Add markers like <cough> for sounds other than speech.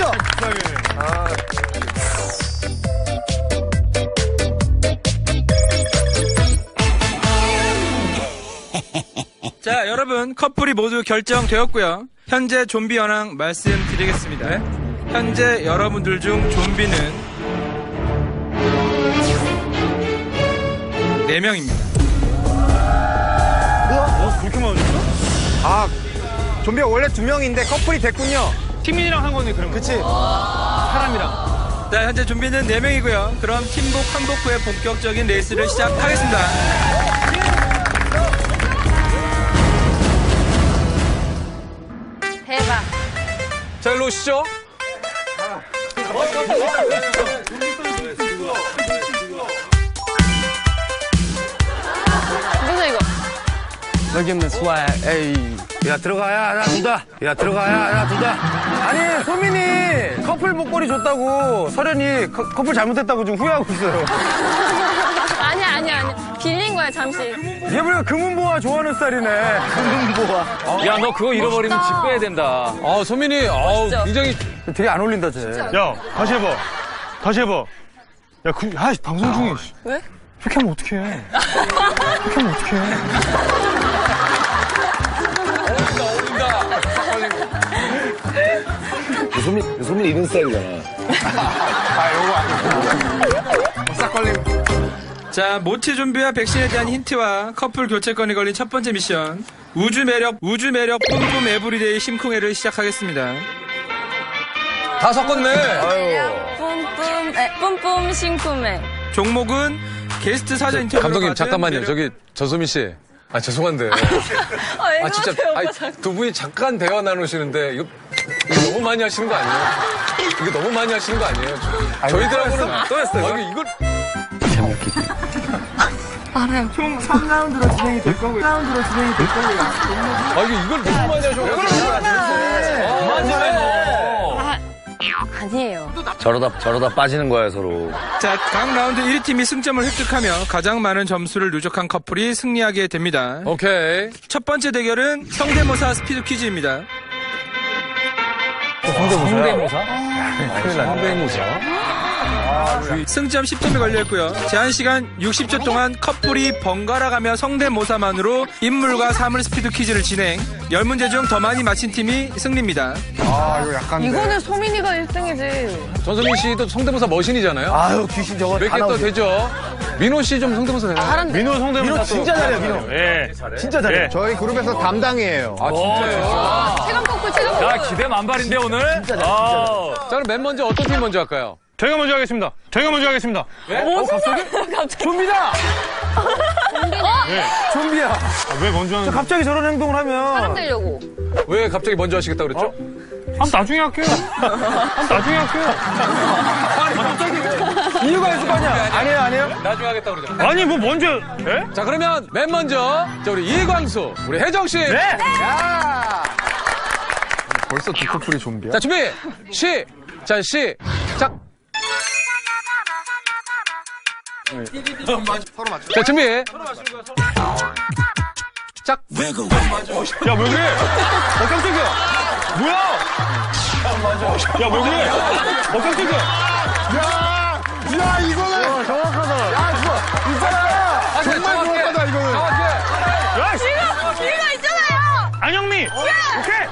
맞죠? 자, 여러분, 커플이 모두 결정되었고요. 현재 좀비 현황 말씀드리겠습니다. 현재 여러분들 중 좀비는 4명입니다. 아, 좀비가 원래 두 명인데 커플이 됐군요. 팀민이랑 한 거네 그럼. 그치? 사람이랑. 자, 현재 좀비는 4명이고요. 그럼 팀복 항복 후에 본격적인 레이스를 시작하겠습니다. 대박. 자 일로 오시죠. 여기 있는 수아, 에이. 야, 들어가야 하나 둘다. 야, 들어가야 하나 둘다. 아니, 소민이 커플 목걸이 줬다고 서련이 커, 커플 잘못했다고 지금 후회하고 있어요. <laughs> 아니야, 아니야, 아니야. 빌린 거야, 잠시. 얘 보니까 금은보화 좋아하는 스타일이네. 금은보화. 야너 그거 잃어버리면 집 빼야 된다. 아 소민이 어 멋있죠? 굉장히 되게 안 어울린다, 쟤. 야, 다시 해봐. 다시 해봐. 야, 그, 아, 방송 중에. 씨. 왜? 이렇게 하면 어떡해. 이렇게 하면 어떡해. 소민, 소민이 이런 스타일이잖아. 자, 모티 좀비와 백신에 대한 힌트와 커플 교체권이 걸린 첫 번째 미션. 우주 매력, 우주 매력 뿜뿜 everyday 심쿵회를 시작하겠습니다. 다 섞었네. 뿜뿜, 에, 뿜뿜 싱품에. 종목은 게스트 사전 인터뷰. 감독님 잠깐만요. 저기 전소민 씨. 아 죄송한데. 아, 왜 아 진짜 그러세요, 아니, 자꾸. 두 분이 잠깐 대화 나누시는데 이거, 이거 너무 많이 하시는 거 아니에요? 이거 너무 많이 하시는 거 아니에요? 저희들하고는 또 했어요. 아, 이거 알아요. 총 3라운드로 진행이 될 거고요. 3라운드로 진행이 될 거고요. 아 이거 이걸 너무 많이 하셔가지고. 아, 아니에요. 저러다, 저러다 빠지는 거야, 서로. 자, 각 라운드 1위 팀이 승점을 획득하며 가장 많은 점수를 누적한 커플이 승리하게 됩니다. 오케이. 첫 번째 대결은 성대모사 스피드 퀴즈입니다. 성대모사? 성대모사? 승점 10점이 걸려있고요. 제한 시간 60초 동안 커플이 번갈아 가며 성대모사만으로 인물과 사물 스피드 퀴즈를 진행. 10문제 중 더 많이 맞힌 팀이 승리입니다. 아, 이거 약간. 이거는 소민이가 1등이지. 전소민 씨도 성대모사 머신이잖아요. 아유, 귀신 저거 몇다개또 나오지. 되죠? 민호 씨 좀 성대모사 되나요? 잘한대. 민호 성대모사. 민호 또 진짜 잘해요, 민호. 예. 진짜 잘해. 예. 저희 그룹에서 담당이에요. 아 진짜요? 체감 포크, 체감 포크. 야, 기대 만발인데, 오늘? 아. 자 그럼 맨 먼저 어떤 팀 먼저 할까요? 제가 먼저 하겠습니다. 제가 먼저 하겠습니다. 어, 갑자기? 갑자기. 좀비다! 어? 좀비야. 아, 왜 먼저 하는 거야? 갑자기 저런 행동을 하면. 사람 되려고. 왜 갑자기 먼저 하시겠다 그랬죠? 한 나중에 할게요. 한 나중에 할게요. <laughs> 이유가 있을 거 아니야? 아니에요, 아니에요? 나중에 하겠다 그러죠. 아니, 뭐 먼저, 예? 자 그러면 맨 먼저 자 우리 이광수 우리 혜정 씨. 네! 벌써 두 커플이 좀비야? 자 준비 시 자 시 작. 자 준비. 짝. 야, 왜 그래? 어, 깜짝이야. 뭐야? 야, 왜 그래? 어, 깜짝이야. 야, 이거는. 정확하다. 야, 좋아. 있잖아. 정말 정확하다, 이거는. 정확해. 야, 씨. 이거 있잖아요! 안영미. 오케이.